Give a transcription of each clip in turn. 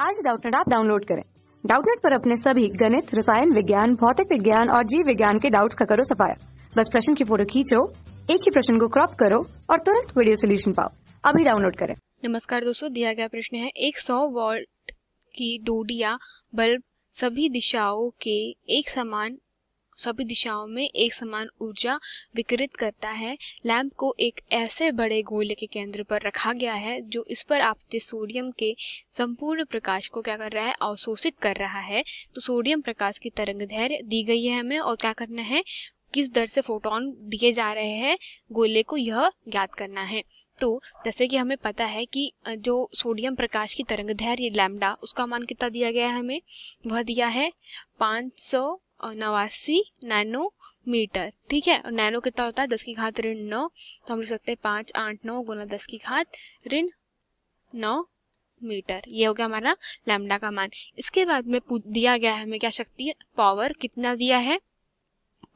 आज डाउटनेट आप डाउनलोड करें। डाउटनेट पर अपने सभी गणित, रसायन विज्ञान, भौतिक विज्ञान और जीव विज्ञान के डाउट्स का करो सफाया। बस प्रश्न की फ़ोटो खींचो, एक ही प्रश्न को क्रॉप करो और तुरंत वीडियो सोल्यूशन पाओ। अभी डाउनलोड करें। नमस्कार दोस्तों, दिया गया प्रश्न है, एक सौ वॉल्ट की डोडिया बल्ब सभी दिशाओं के एक समान सभी दिशाओं में एक समान ऊर्जा विकृत करता है। लैंप को एक ऐसे बड़े गोले के केंद्र पर रखा गया है, जो इस पर आपते सोडियम के संपूर्ण प्रकाश को क्या कर रहा है, अवशोषित कर रहा है। तो सोडियम प्रकाश की तरंग धैर्य दी गई है हमें, और क्या करना है? किस दर से फोटोन दिए जा रहे हैं, गोले को यह ज्ञात करना है। तो जैसे कि हमें पता है कि जो सोडियम प्रकाश की तरंग धैर्य लैम्डा उसका मान कितना दिया गया है हमें? वह दिया है 500 नवासी नैनो मीटर ठीक है? और नैनो कितना होता है? दस की घात ऋण नौ। तो हम लिख सकते हैं पाँच, आठ, नौ गुना दस की घात ऋण नौ मीटर। ये हो गया हमारा लैमडा का मान। इसके बाद में दिया गया है हमें क्या शक्ति? पावर। कितना दिया है?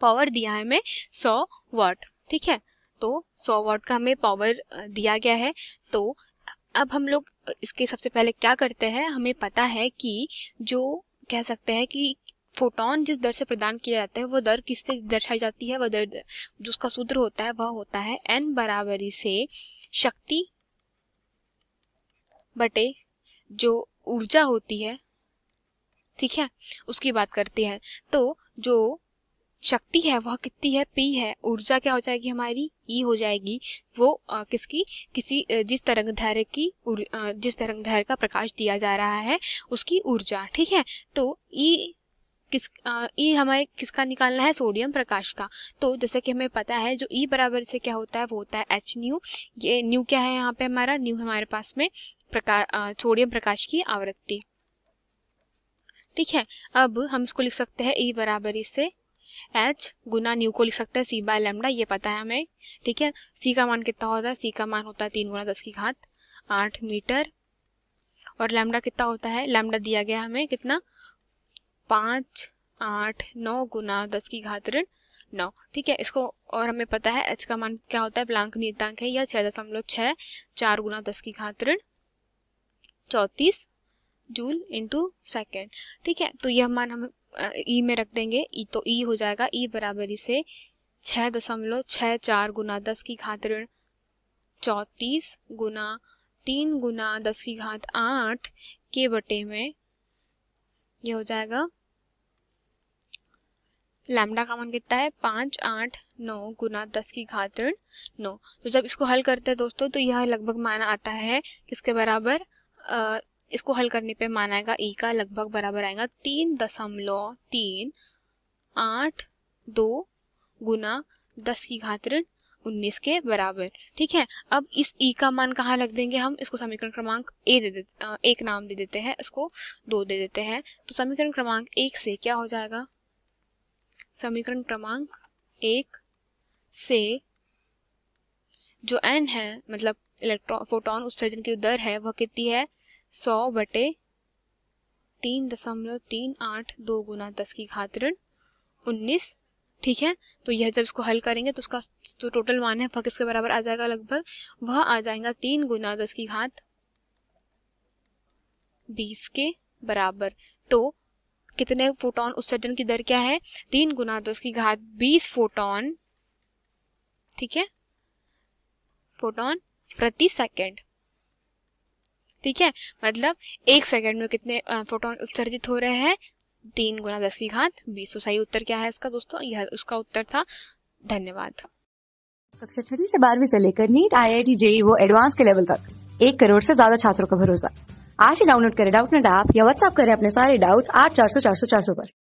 पावर दिया है हमें सौ वाट। ठीक है? तो सौ वाट का हमें पावर दिया गया है। तो अब हम लोग इसके सबसे पहले क्या करते हैं? हमें पता है कि जो कह सकते हैं कि फोटोन जिस दर से प्रदान किया जाता है वह दर किससे दर्शाई जाती है? वह दर जो उसका सूत्र होता है वह होता है एन बराबरी से शक्ति बटे जो ऊर्जा होती है ठीक है? उसकी बात करते हैं। तो जो शक्ति है वह कितनी है? पी है। ऊर्जा क्या हो जाएगी हमारी? ई e हो जाएगी। वो आ, किसकी? किसी जिस तरंग धारे की जिस तरंग धारे का प्रकाश दिया जा रहा है उसकी ऊर्जा ठीक है? तो ई e किस ई e हमें किसका निकालना है? सोडियम प्रकाश का। तो जैसे कि हमें पता है, जो ई e बराबर से क्या होता है, वो होता है एच न्यू ये न्यू क्या है यहाँ पे हमारा? न्यू हमारे पास में प्रकाश सोडियम प्रकाश की आवृत्ति। ठीक है? अब हम इसको लिख सकते हैं ई e बराबर से एच गुना न्यू को लिख सकते हैं सी बाय लेमडा ये पता है हमें। ठीक है? सी का मान कितना होता है? सी का मान होता है तीन गुना दस की घात आठ मीटर। और लेमडा कितना होता है? लेमडा दिया गया हमें कितना? पाँच, आठ, नौ गुना दस की घात ऋण नौ। ठीक है, इसको और हमें पता है एच का मान क्या होता है? प्लांक नियतांक है, या छह दशमलव छह, चार गुना दस की घात ऋण चौतीस जूल इंटू सेकेंड ठीक है तो यह मान हम ई में रख देंगे ई तो ई हो जाएगा ई बराबरी से छह दशमलव छह चार गुना दस की घात ऋण चौतीस गुना तीन गुना दस की घात आठ के बटे में ये हो जाएगा। लैमडा का मान कितना है? पाँच आठ नौ गुना दस की घात ऋण नौ। तो जब इसको हल करते हैं दोस्तों तो यह लगभग माना आता है किसके बराबर? आ, इसको हल करने पे मान आएगा ई का लगभग बराबर आएगा तीन दशमलव तीन आठ दो गुना दस की घात ऋण उन्नीस के बराबर, ठीक है? अब इस ई का मान कहाँ रख देंगे हम? इसको समीकरण क्रमांक ए दे देते एक नाम दे देते हैं, इसको दो दे देते हैं। तो समीकरण क्रमांक एक से क्या हो जाएगा? समीकरण क्रमांक एक से जो एन है मतलब इलेक्ट्रॉन फोटोन उत्सर्जन की दर है, वह कितनी है? सौ बटे तीन दशमलव तीन आठ दो गुना दस की घात ऋण उन्नीस ठीक है? तो यह जब इसको हल करेंगे तो उसका जो टोटल मान है वह किसके बराबर आ जाएगा लगभग, वह आ जाएगा तीन गुना दस की घात बीस के बराबर। तो कितने फोटोन उत्सर्जन की दर क्या है? तीन गुना दस की घात बीस फोटोन ठीक है? फोटोन प्रति सेकंड ठीक है? मतलब एक सेकंड में कितने फोटोन उत्सर्जित हो रहे हैं? तीन गुना दस की घात बीस। तो सही उत्तर क्या है इसका दोस्तों? यह उसका उत्तर था, धन्यवाद। कक्षा छठी से बारहवीं से लेकर NEET I I T JEE वो एडवांस के लेवल तक। एक करोड़ से ज़्यादा छात्रों का भरोसा। आज ही डाउनलोड करें डाउट नेट ऐप या व्हाट्सअप करें अपने सारे डाउट्स आठ चार सौ चार सौ चार सौ पर।